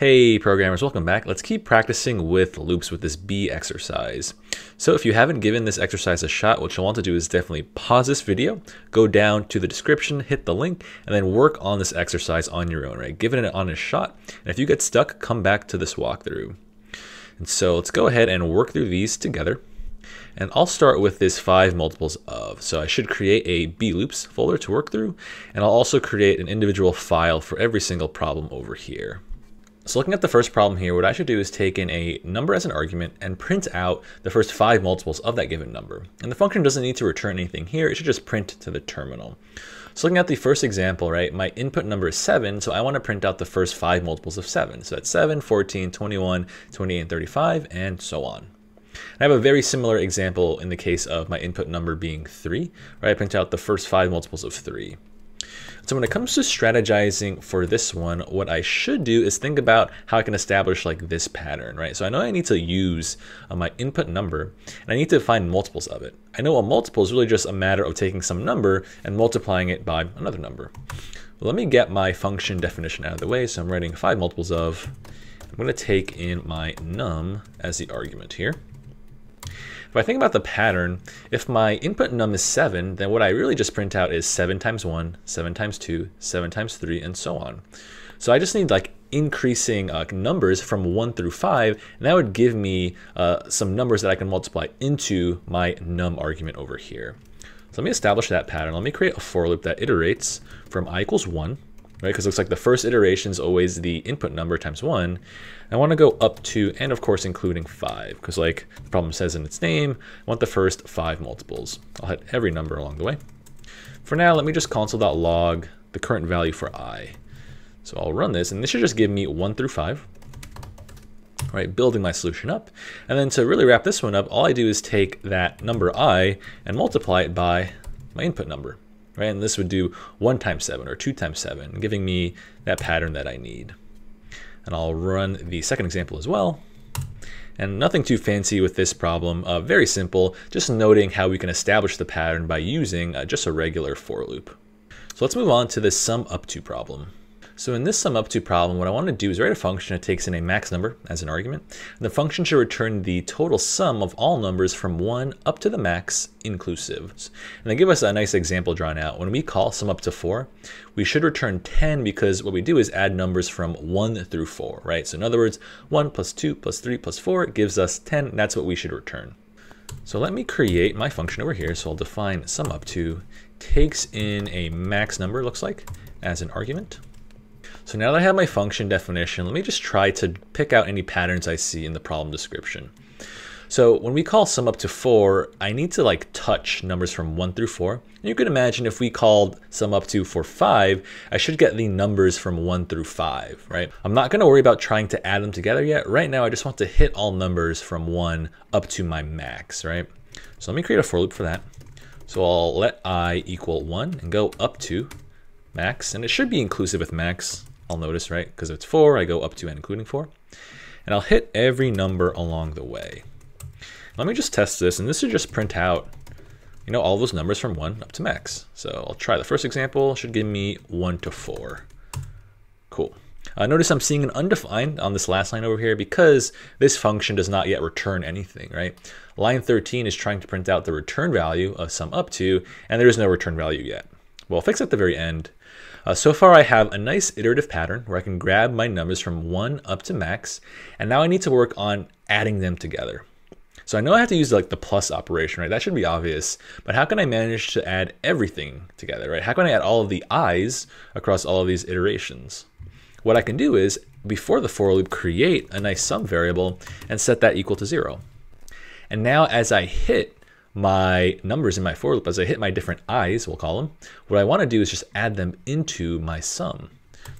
Hey programmers, welcome back. Let's keep practicing with loops with this B exercise. So if you haven't given this exercise a shot, what you'll want to do is definitely pause this video, go down to the description, hit the link, and then work on this exercise on your own, right? Give it an honest shot. And if you get stuck, come back to this walkthrough. And so let's go ahead and work through these together. And I'll start with this five multiples of. So I should create a B loops folder to work through. And I'll also create an individual file for every single problem over here. So looking at the first problem here, what I should do is take in a number as an argument and print out the first five multiples of that given number. And the function doesn't need to return anything here, it should just print to the terminal. So looking at the first example, right, my input number is 7, so I want to print out the first five multiples of 7. So that's 7, 14, 21, 28, and 35, and so on. I have a very similar example in the case of my input number being 3, right? I print out the first five multiples of 3. So when it comes to strategizing for this one, what I should do is think about how I can establish like this pattern, right? So I know I need to use uh, my input number and I need to find multiples of it. I know a multiple is really just a matter of taking some number and multiplying it by another number. Well, let me get my function definition out of the way. So I'm writing five multiples of, I'm gonna take in my num as the argument here. If I think about the pattern, if my input num is 7, then what I really just print out is 7 times 1, 7 times 2, 7 times 3, and so on. So I just need like increasing uh, numbers from 1 through 5, and that would give me uh, some numbers that I can multiply into my num argument over here. So let me establish that pattern. Let me create a for loop that iterates from i equals 1 right? Because it looks like the first iteration is always the input number times one. I want to go up to, and of course, including five, because like the problem says in its name, I want the first five multiples. I'll hit every number along the way. For now, let me just console.log the current value for i. So I'll run this, and this should just give me one through five, right? Building my solution up. And then to really wrap this one up, all I do is take that number i and multiply it by my input number right? And this would do 1 times 7 or 2 times 7, giving me that pattern that I need. And I'll run the second example as well. And nothing too fancy with this problem, uh, very simple, just noting how we can establish the pattern by using uh, just a regular for loop. So let's move on to this sum up to problem. So in this sum up to problem, what I want to do is write a function that takes in a max number as an argument. And the function should return the total sum of all numbers from 1 up to the max inclusive. And they give us a nice example drawn out. When we call sum up to 4, we should return 10 because what we do is add numbers from 1 through 4, right? So in other words, 1 plus 2 plus 3 plus 4 gives us 10, and that's what we should return. So let me create my function over here. So I'll define sum up to takes in a max number, looks like, as an argument. So now that I have my function definition, let me just try to pick out any patterns I see in the problem description. So when we call sum up to 4, I need to like touch numbers from 1 through 4. And you can imagine if we called sum up to for 5, I should get the numbers from 1 through 5, right? I'm not going to worry about trying to add them together yet. Right now I just want to hit all numbers from 1 up to my max, right? So let me create a for loop for that. So I'll let i equal 1 and go up to max. And it should be inclusive with max. I'll notice, right? Because it's 4, I go up to and including 4. And I'll hit every number along the way. Let me just test this, and this should just print out, you know, all those numbers from 1 up to max. So I'll try the first example, should give me 1 to 4. Cool. Uh, notice I'm seeing an undefined on this last line over here because this function does not yet return anything, right? Line 13 is trying to print out the return value of sum up to, and there is no return value yet. We'll fix it at the very end, uh, so far I have a nice iterative pattern where I can grab my numbers from 1 up to max, and now I need to work on adding them together. So I know I have to use like the plus operation, right? That should be obvious, but how can I manage to add everything together, right? How can I add all of the i's across all of these iterations? What I can do is, before the for loop, create a nice sum variable and set that equal to zero. And now as I hit my numbers in my for loop, as I hit my different i's, we'll call them, what I want to do is just add them into my sum.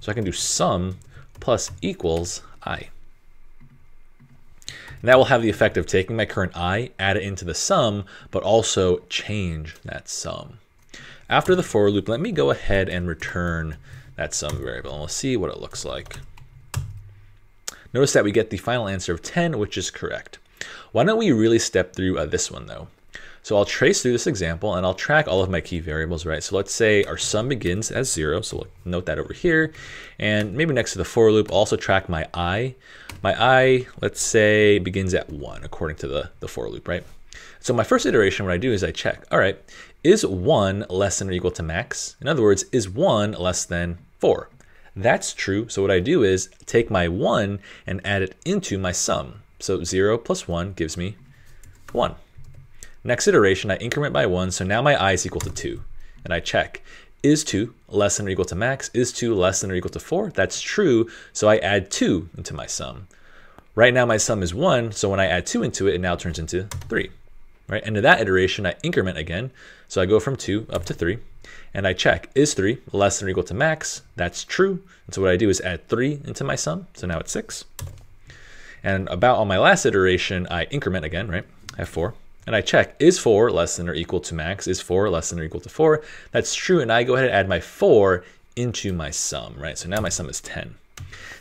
So I can do sum plus equals i. And that will have the effect of taking my current i, add it into the sum, but also change that sum. After the for loop, let me go ahead and return that sum variable, and we'll see what it looks like. Notice that we get the final answer of 10, which is correct. Why don't we really step through uh, this one though? So I'll trace through this example and I'll track all of my key variables, right? So let's say our sum begins as zero. So we'll note that over here. And maybe next to the for loop, I'll also track my i. My i, let's say, begins at one according to the, the for loop, right? So my first iteration, what I do is I check, all right, is one less than or equal to max? In other words, is one less than four? That's true. So what I do is take my one and add it into my sum. So zero plus one gives me one. Next iteration, I increment by one. So now my i is equal to two and I check. Is 2 less than or equal to max? Is 2 less than or equal to 4? That's true, so I add 2 into my sum. Right now my sum is 1, so when I add 2 into it, it now turns into 3 right? And to that iteration, I increment again. So I go from 2 up to 3, and I check, is 3 less than or equal to max? That's true. And so what I do is add 3 into my sum, so now it's 6. And about on my last iteration, I increment again, right? I have 4. And I check, is 4 less than or equal to max? Is 4 less than or equal to 4? That's true, and I go ahead and add my 4 into my sum, right? So now my sum is 10.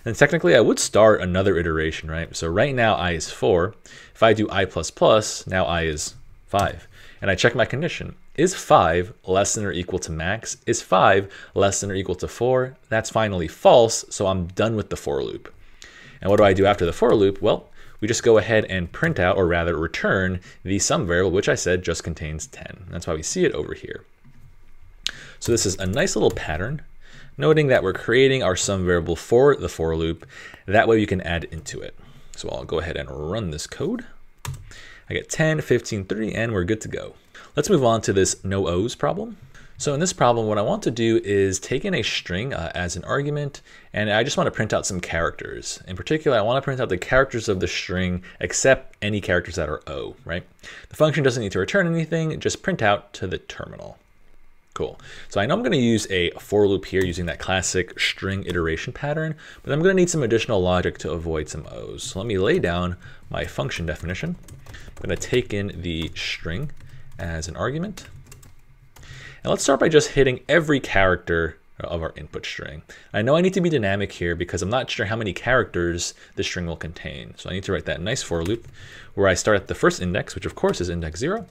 And technically I would start another iteration, right? So right now i is 4. If I do i++, plus now i is 5. And I check my condition. Is 5 less than or equal to max? Is 5 less than or equal to 4? That's finally false, so I'm done with the for loop. And what do I do after the for loop? Well, we just go ahead and print out, or rather return, the sum variable, which I said just contains 10. That's why we see it over here. So this is a nice little pattern, noting that we're creating our sum variable for the for loop. That way we can add into it. So I'll go ahead and run this code. I get 10, 15, 3, and we're good to go. Let's move on to this no O's problem. So in this problem, what I want to do is take in a string uh, as an argument, and I just want to print out some characters. In particular, I want to print out the characters of the string except any characters that are O, right? The function doesn't need to return anything, just print out to the terminal. Cool. So I know I'm going to use a for loop here using that classic string iteration pattern, but I'm going to need some additional logic to avoid some O's. So let me lay down my function definition. I'm going to take in the string as an argument. And let's start by just hitting every character of our input string. I know I need to be dynamic here because I'm not sure how many characters the string will contain. So I need to write that nice for loop where I start at the first index, which of course is index zero,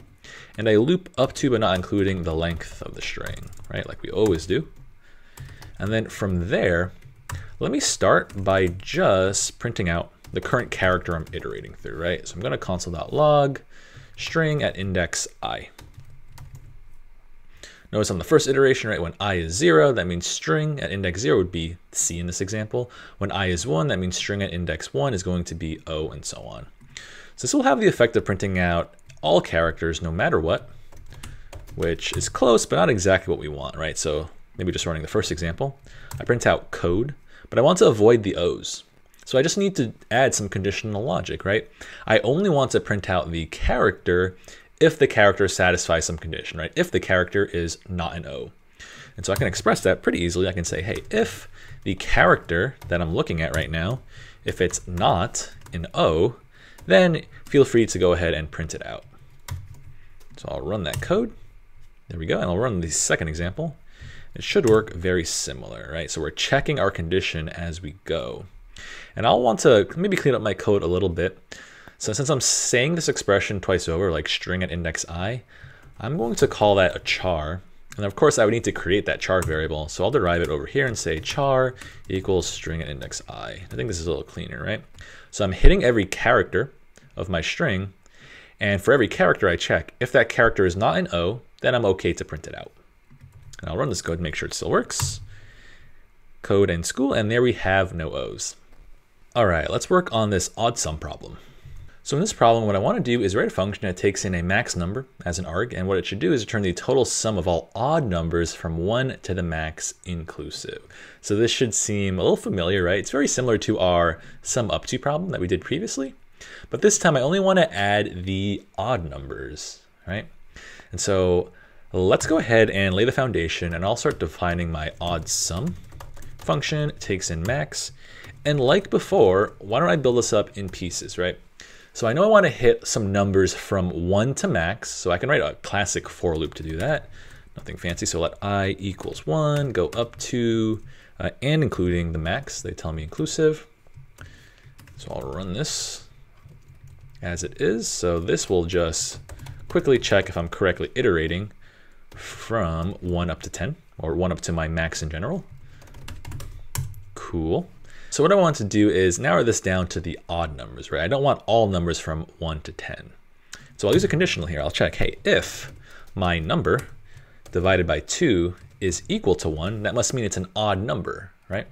and I loop up to but not including the length of the string, right? Like we always do. And then from there, let me start by just printing out the current character I'm iterating through, right? So I'm going to console.log string at index i. Notice on the first iteration, right, when i is 0, that means string at index 0 would be c in this example. When i is 1, that means string at index 1 is going to be o, and so on. So this will have the effect of printing out all characters no matter what, which is close, but not exactly what we want, right? So maybe just running the first example. I print out code, but I want to avoid the o's. So I just need to add some conditional logic, right? I only want to print out the character if the character satisfies some condition, right? If the character is not an O. And so I can express that pretty easily. I can say, hey, if the character that I'm looking at right now, if it's not an O, then feel free to go ahead and print it out. So I'll run that code. There we go. And I'll run the second example. It should work very similar, right? So we're checking our condition as we go. And I'll want to maybe clean up my code a little bit. So since I'm saying this expression twice over, like string at index i, I'm going to call that a char. And of course I would need to create that char variable. So I'll derive it over here and say char equals string at index i. I think this is a little cleaner, right? So I'm hitting every character of my string. And for every character I check, if that character is not an O, then I'm okay to print it out. And I'll run this code, make sure it still works. Code and school, and there we have no O's. All right, let's work on this odd sum problem. So in this problem, what I want to do is write a function that takes in a max number as an arg, and what it should do is return the total sum of all odd numbers from 1 to the max inclusive. So this should seem a little familiar, right? It's very similar to our sum up to problem that we did previously, but this time I only want to add the odd numbers, right? And so let's go ahead and lay the foundation, and I'll start defining my odd sum function, takes in max, and like before, why don't I build this up in pieces, right? So I know I want to hit some numbers from 1 to max, so I can write a classic for loop to do that. Nothing fancy, so let i equals 1 go up to, uh, and including the max, they tell me inclusive. So I'll run this as it is. So this will just quickly check if I'm correctly iterating from 1 up to 10, or 1 up to my max in general. Cool. So what I want to do is narrow this down to the odd numbers, right? I don't want all numbers from 1 to 10. So I'll use a conditional here. I'll check, hey, if my number divided by 2 is equal to 1, that must mean it's an odd number, right?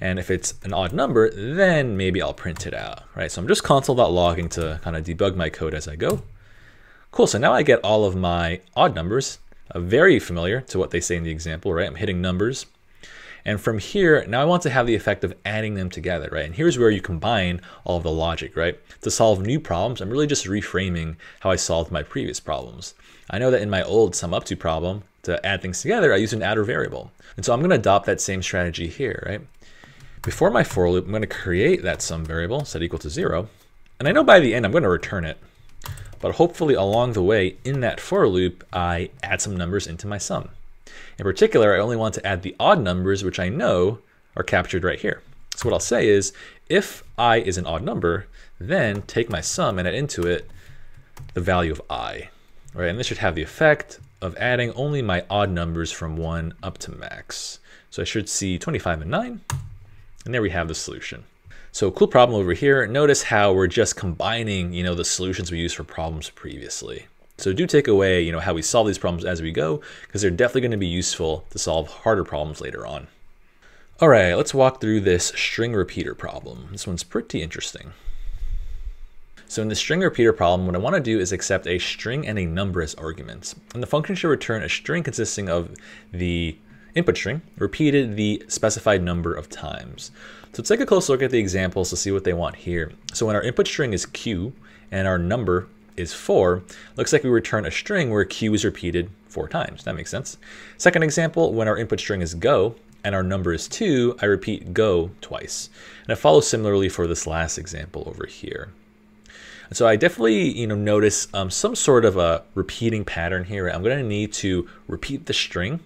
And if it's an odd number, then maybe I'll print it out, right? So I'm just console.logging to kind of debug my code as I go. Cool, so now I get all of my odd numbers, uh, very familiar to what they say in the example, right? I'm hitting numbers. And from here, now I want to have the effect of adding them together, right? And here's where you combine all of the logic, right? To solve new problems, I'm really just reframing how I solved my previous problems. I know that in my old sum up to problem, to add things together, I used an adder variable. And so I'm gonna adopt that same strategy here, right? Before my for loop, I'm gonna create that sum variable set equal to zero. And I know by the end, I'm gonna return it. But hopefully along the way in that for loop, I add some numbers into my sum. In particular, I only want to add the odd numbers, which I know are captured right here. So what I'll say is, if i is an odd number, then take my sum and add into it the value of i. Right, and this should have the effect of adding only my odd numbers from 1 up to max. So I should see 25 and 9, and there we have the solution. So cool problem over here. Notice how we're just combining, you know, the solutions we used for problems previously. So do take away, you know, how we solve these problems as we go, because they're definitely going to be useful to solve harder problems later on. All right, let's walk through this string repeater problem. This one's pretty interesting. So in the string repeater problem, what I want to do is accept a string and a number as arguments. And the function should return a string consisting of the input string repeated the specified number of times. So let's take a close look at the examples to see what they want here. So when our input string is q and our number is 4, looks like we return a string where q is repeated four times. That makes sense. Second example, when our input string is go and our number is 2, I repeat go twice. And it follows similarly for this last example over here. And so I definitely, you know, notice um, some sort of a repeating pattern here. I'm going to need to repeat the string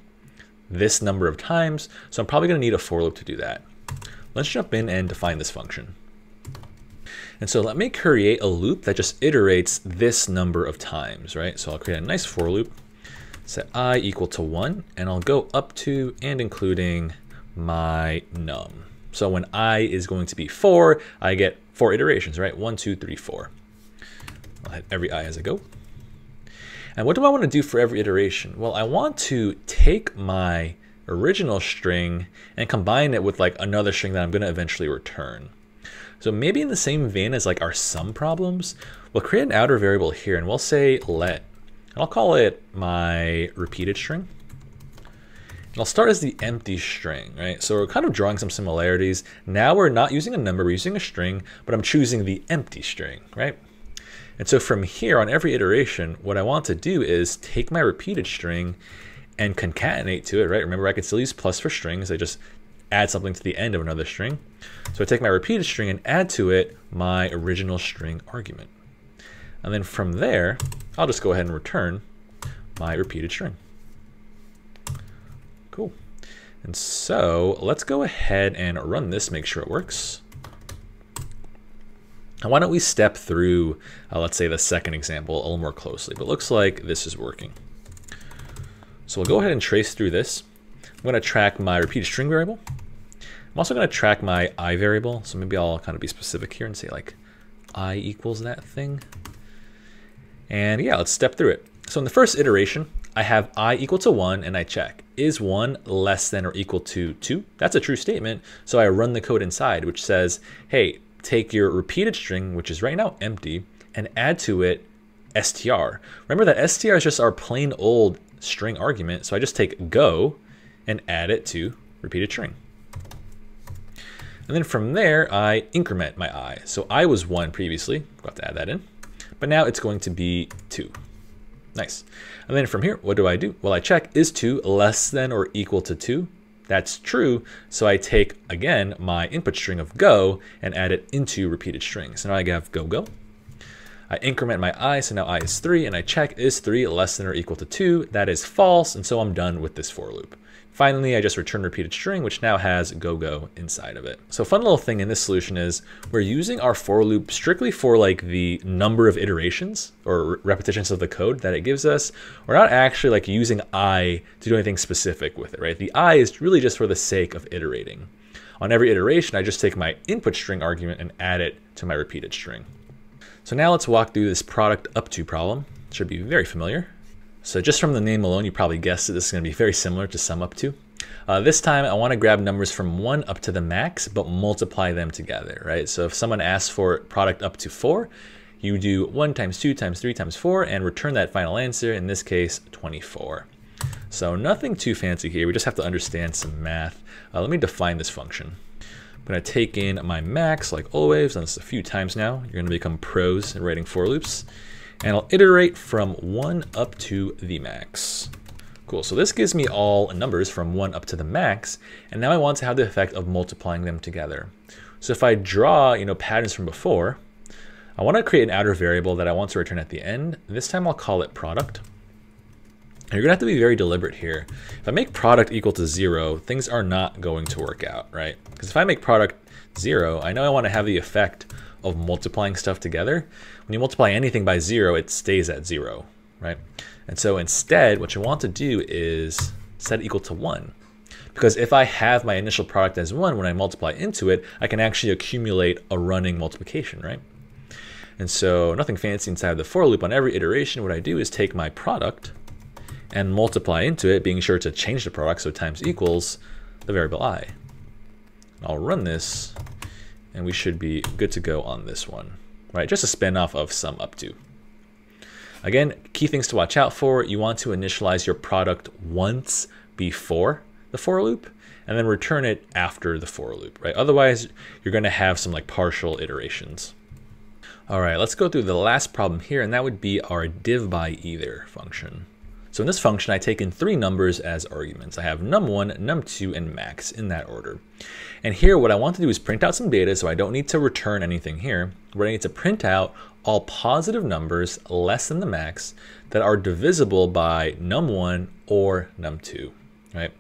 this number of times. So I'm probably going to need a for loop to do that. Let's jump in and define this function. And so let me create a loop that just iterates this number of times, right? So I'll create a nice for loop, set i equal to 1, and I'll go up to and including my num. So when i is going to be 4, I get four iterations, right? One, two, three, four. I'll hit every i as I go. And what do I want to do for every iteration? Well, I want to take my original string and combine it with like another string that I'm going to eventually return. So maybe in the same vein as like our sum problems, we'll create an outer variable here and we'll say let. And I'll call it my repeated string. And I'll start as the empty string, right? So we're kind of drawing some similarities. Now we're not using a number, we're using a string, but I'm choosing the empty string, right? And so from here on every iteration, what I want to do is take my repeated string and concatenate to it, right? Remember, I can still use plus for strings. I just add something to the end of another string. So I take my repeated string and add to it my original string argument. And then from there, I'll just go ahead and return my repeated string. Cool. And so let's go ahead and run this, make sure it works. And why don't we step through, uh, let's say the second example a little more closely, but looks like this is working. So we'll go ahead and trace through this. I'm gonna track my repeated string variable. I'm also gonna track my i variable. So maybe I'll kind of be specific here and say like i equals that thing. And yeah, let's step through it. So in the first iteration, I have i equal to 1 and I check. Is 1 less than or equal to 2? That's a true statement. So I run the code inside, which says, hey, take your repeated string, which is right now empty, and add to it str. Remember that str is just our plain old string argument, so I just take go and add it to repeated string. And then from there, I increment my i. So i was 1 previously, have to add that in, but now it's going to be 2. Nice. And then from here, what do I do? Well, I check, is 2 less than or equal to 2? That's true, so I take, again, my input string of go and add it into repeated strings. So now I have go, go. I increment my i, so now i is 3, and I check, is 3 less than or equal to 2? That is false, and so I'm done with this for loop. Finally, I just return repeated string, which now has go-go inside of it. So fun little thing in this solution is we're using our for loop strictly for like the number of iterations or repetitions of the code that it gives us. We're not actually like using i to do anything specific with it, right? The i is really just for the sake of iterating. On every iteration, I just take my input string argument and add it to my repeated string. So now let's walk through this product up to problem. Should be very familiar. So just from the name alone, you probably guessed that this is going to be very similar to sum up to. Uh, this time I want to grab numbers from 1 up to the max, but multiply them together, right? So if someone asks for product up to 4, you do 1 times 2 times 3 times 4 and return that final answer, in this case 24. So nothing too fancy here, we just have to understand some math. Uh, let me define this function. I'm going to take in my max like always, done this a few times now. You're going to become pros in writing for loops and I'll iterate from 1 up to the max. Cool, so this gives me all numbers from 1 up to the max, and now I want to have the effect of multiplying them together. So if I draw you know, patterns from before, I want to create an outer variable that I want to return at the end. This time I'll call it product. And you're going to have to be very deliberate here. If I make product equal to 0, things are not going to work out, right? Because if I make product 0, I know I want to have the effect of multiplying stuff together. When you multiply anything by zero, it stays at zero, right? And so instead, what you want to do is set equal to one. Because if I have my initial product as one, when I multiply into it, I can actually accumulate a running multiplication, right? And so nothing fancy inside the for loop. On every iteration, what I do is take my product and multiply into it, being sure to change the product, so times equals the variable i. I'll run this and we should be good to go on this one, right? Just a spin-off of sum up to. Again, key things to watch out for. You want to initialize your product once before the for loop and then return it after the for loop, right? Otherwise, you're going to have some like partial iterations. All right, let's go through the last problem here, and that would be our div by either function. So in this function, I take in three numbers as arguments. I have num1, num2, and max in that order. And here, what I want to do is print out some data, so I don't need to return anything here. But I need to print out all positive numbers less than the max that are divisible by num1 or num2, right?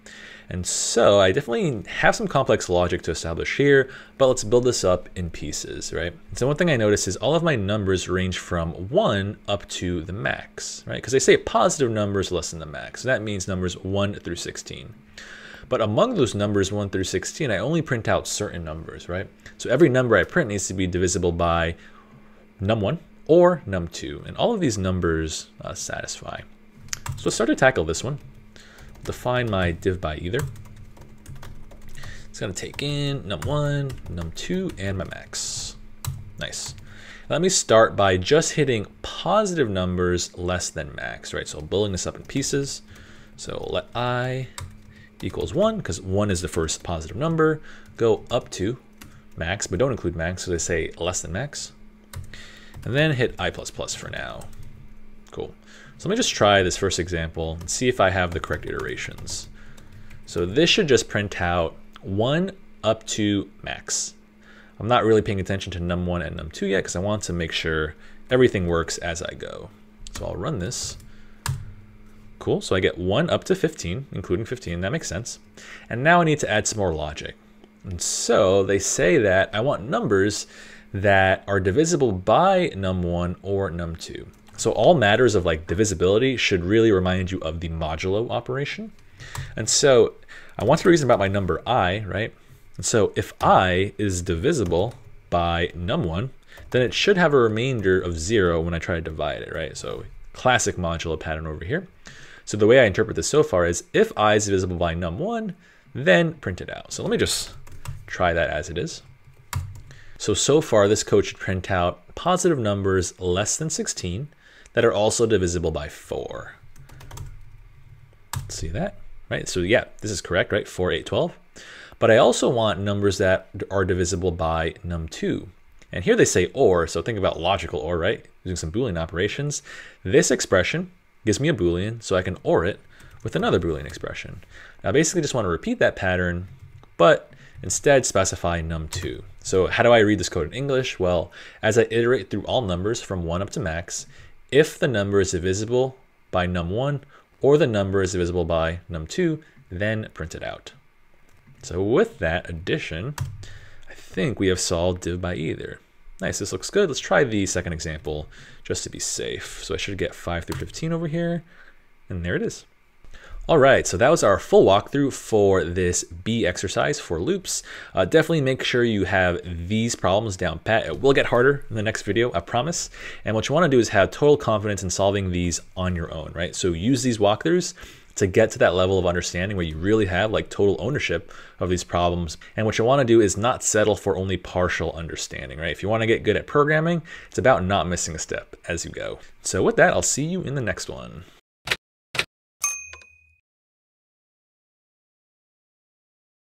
And so I definitely have some complex logic to establish here, but let's build this up in pieces, right? So one thing I notice is all of my numbers range from 1 up to the max, right? Because they say positive numbers less than the max. So that means numbers 1 through 16. But among those numbers 1 through 16, I only print out certain numbers, right? So every number I print needs to be divisible by num1 or num2. And all of these numbers uh, satisfy. So let's start to tackle this one define my div by either. It's gonna take in num1, num2, and my max. Nice. Let me start by just hitting positive numbers less than max, right? So I'm building this up in pieces. So let i equals one, because one is the first positive number, go up to max, but don't include max, so they say less than max. And then hit i++ plus for now. Cool. So let me just try this first example and see if I have the correct iterations. So this should just print out 1 up to max. I'm not really paying attention to num1 and num2 yet because I want to make sure everything works as I go. So I'll run this. Cool, so I get 1 up to 15, including 15, that makes sense. And now I need to add some more logic. And so they say that I want numbers that are divisible by num1 or num2. So all matters of like divisibility should really remind you of the modulo operation. And so I want to reason about my number i, right? And so if i is divisible by num1, then it should have a remainder of zero when I try to divide it, right? So classic modulo pattern over here. So the way I interpret this so far is if i is divisible by num1, then print it out. So let me just try that as it is. So, so far this code should print out positive numbers less than 16 that are also divisible by 4. see that, right? So yeah, this is correct, right? 4, 8, 12. But I also want numbers that are divisible by num2. And here they say or, so think about logical or, right? Using some Boolean operations. This expression gives me a Boolean, so I can or it with another Boolean expression. Now I basically just want to repeat that pattern, but instead specify num2. So how do I read this code in English? Well, as I iterate through all numbers from 1 up to max, if the number is divisible by num1 or the number is divisible by num2, then print it out. So with that addition, I think we have solved div by either. Nice, this looks good. Let's try the second example just to be safe. So I should get 5 through 15 over here, and there it is. All right, so that was our full walkthrough for this B exercise for loops. Uh, definitely make sure you have these problems down pat. It will get harder in the next video, I promise. And what you wanna do is have total confidence in solving these on your own, right? So use these walkthroughs to get to that level of understanding where you really have like total ownership of these problems. And what you want to do is not settle for only partial understanding, right? If you want to get good at programming, it's about not missing a step as you go. So with that, I'll see you in the next one.